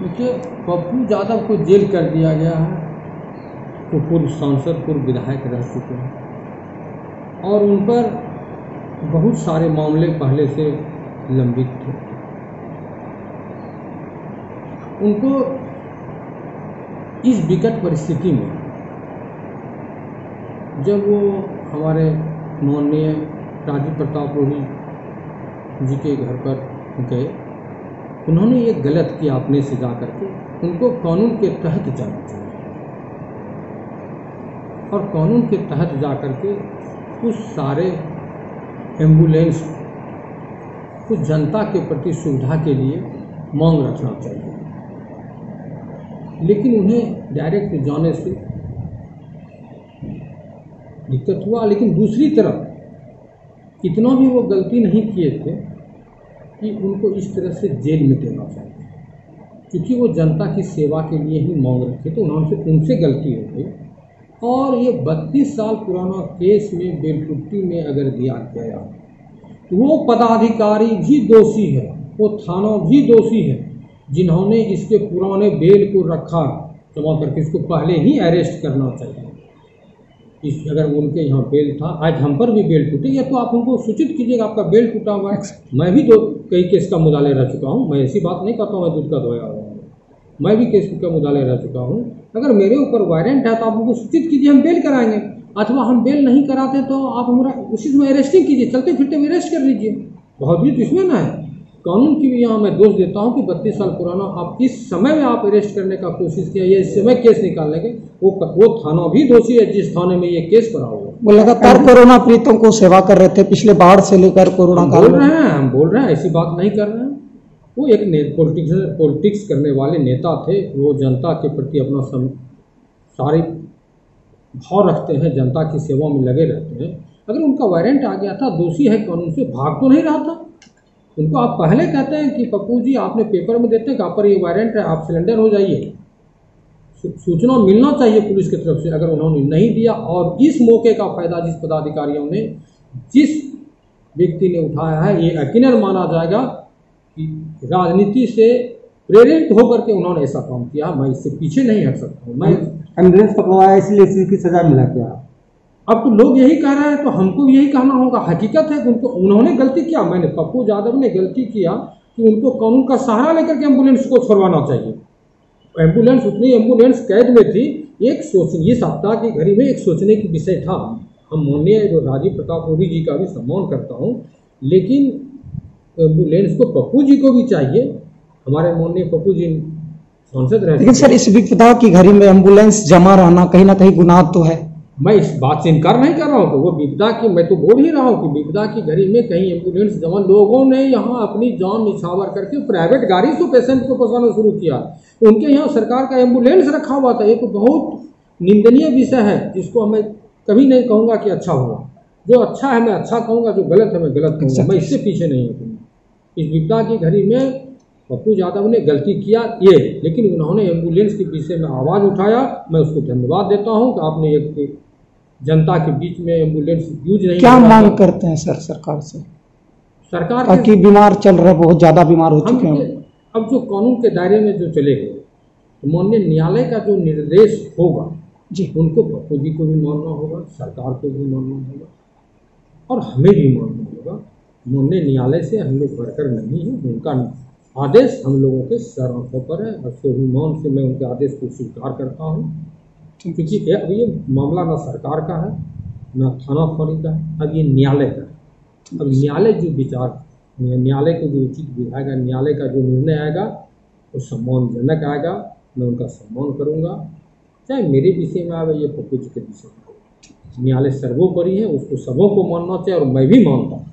देखिए पप्पू यादव को जेल कर दिया गया है तो पूर्व सांसद, पूर्व विधायक रह चुके हैं। और उन पर बहुत सारे मामले पहले से लंबित थे। उनको इस विकट परिस्थिति में, जब वो हमारे माननीय राजीव प्रताप रूढ़ी जी के घर पर गए उन्होंने ये गलत किया अपने से जा करके। उनको कानून के तहत जाना चाहिए। और कानून के तहत जा करके कुछ सारे एंबुलेंस, कुछ जनता के प्रति सुविधा के लिए मांग रखना चाहिए। लेकिन उन्हें डायरेक्ट जाने से दिक्कत हुआ। लेकिन दूसरी तरफ़, इतना भी वो गलती नहीं किए थे कि उनको इस तरह से जेल में देना चाहिए। क्योंकि वो जनता की सेवा के लिए ही मांग रखे तो उन्होंने उनसे गलती हो गई। और ये बत्तीस साल पुराना केस में, बेलकुट्टी में अगर दिया गया तो वो पदाधिकारी भी दोषी है, वो थाना भी दोषी है, जिन्होंने इसके पुराने बेल को रखा जमा करके इसको पहले ही अरेस्ट करना चाहिए। इस अगर उनके यहाँ बेल था, आज हम पर भी बेल टूटे, या तो आप हमको सूचित कीजिएगा आपका बेल टूटा हुआ है। मैं भी दो कई केस का मुदाले रह चुका हूँ, मैं ऐसी बात नहीं करता हूँ, मैं दूध का धोया हुआ मैं भी केस का मुदाले रह चुका हूँ। अगर मेरे ऊपर वारंट है तो आप हमको सूचित कीजिए, हम बेल कराएँगे। अथवा हम बेल नहीं कराते तो आप हमारा, उसी समय अरेस्टिंग कीजिए चलते फिरते हुए अरेस्ट कर लीजिए। बहुत भी इसमें ना है। कानून की भी यहाँ मैं दोष देता हूँ कि बत्तीस साल पुराना आप इस समय में आप अरेस्ट करने का कोशिश किया या इस समय केस निकालने के वो वो थाना भी दोषी है जिस थाने में ये केस करा हुआ वो लगातार कोरोना पीड़ितों को सेवा कर रहे थे पिछले बाढ़ से लेकर कोरोना बोल रहे हैं हम बोल रहे हैं ऐसी बात नहीं कर रहे हैं। वो एक पॉलिटिक्स पॉलिटिक्स करने वाले नेता थे वो जनता के प्रति अपना सम, सारी भाव रखते हैं जनता की सेवा में लगे रहते हैं। अगर उनका वारंट आ गया था दोषी है कानून से भाग तो नहीं रहा था। उनको आप पहले कहते हैं कि पप्पू जी, आपने पेपर में देते हैं कि आप पर ये वारंट है, आप सिलेंडर हो जाइए। सूचना मिलना चाहिए पुलिस की तरफ़ से अगर उन्होंने नहीं दिया और इस मौके का फ़ायदा जिस पदाधिकारियों ने, जिस व्यक्ति ने उठाया है, ये यकीन माना जाएगा कि राजनीति से प्रेरित होकर के उन्होंने ऐसा काम किया मैं इससे पीछे नहीं हट सकता हूँ। मैं एंबुलेंस पकड़वाया, इसलिए इसकी सजा मिला क्या? अब तो लोग यही कह रहे हैं तो हमको यही कहना होगा। हकीकत है कि उनको उन्होंने गलती किया मैंने पप्पू यादव ने गलती किया कि उनको कानून का सहारा लेकर के एंबुलेंस को छोड़वाना चाहिए। एंबुलेंस उतनी एंबुलेंस कैद में थी एक सोच ये सप्ताह की घड़ी में एक सोचने की विषय था। हम माननीय जो राजीव प्रताप मोदी जी का भी सम्मान करता हूँ लेकिन एंबुलेंस को पप्पू जी को भी चाहिए। हमारे माननीय पप्पू जी सांसद रहे लेकिन सर इस विपदा की घड़ी में एंबुलेंस जमा रहना कहीं ना कहीं गुनाह तो है। मैं इस बात से इनकार नहीं कर रहा हूँ तो वो विपदा की मैं तो बोल ही रहा हूँ कि विपदा की घड़ी में कहीं एंबुलेंस जमा लोगों ने यहाँ अपनी जान निछावर करके प्राइवेट गाड़ी से पेशेंट को पहुँचाना शुरू किया। उनके यहाँ सरकार का एंबुलेंस रखा हुआ था। ये तो बहुत निंदनीय विषय है जिसको मैं कभी नहीं कहूँगा कि अच्छा हुआ। जो अच्छा है मैं अच्छा कहूँगा जो गलत है मैं गलत कहूँगा। मैं इससे पीछे नहीं हूँ इस विपदा की घड़ी में पप्पू यादव ने गलती किया ये। लेकिन उन्होंने एंबुलेंस के विषय में आवाज़ उठाया। मैं उसको धन्यवाद देता हूँ कि आपने एक जनता के बीच में एंबुलेंस यूज़ नहीं क्या मांग करते हैं सर सरकार से? सरकार ताकि बीमार चल रहे बहुत ज़्यादा बीमार हो चुके हैं। अब जो कानून के दायरे में जो चले गए तो माननीय न्यायालय का जो निर्देश होगा जी। उनको पप्पू जी को भी मानना होगा सरकार को भी मानना होगा और हमें भी मानना होगा। माननीय न्यायालय से हम लोग बढ़कर नहीं है उनका आदेश हम लोगों के सर आँखों पर है और स्वाभिमान से मैं उनके आदेश को स्वीकार करता हूँ। क्योंकि अब ये मामला ना सरकार का है, ना थाना फौरी का है, अब ये न्यायालय का है। अब न्यायालय जो विचार, न्यायालय को जो उचित विधायेगा न्यायालय का जो निर्णय आएगा, वो सम्मानजनक आएगा, मैं उनका सम्मान करूँगा। चाहे मेरे विषय में आवे, ये पप्पू जी के विषय में। न्यायालय सर्वोपरि है, उसको सबों को मानना चाहिए और मैं भी मानता हूँ।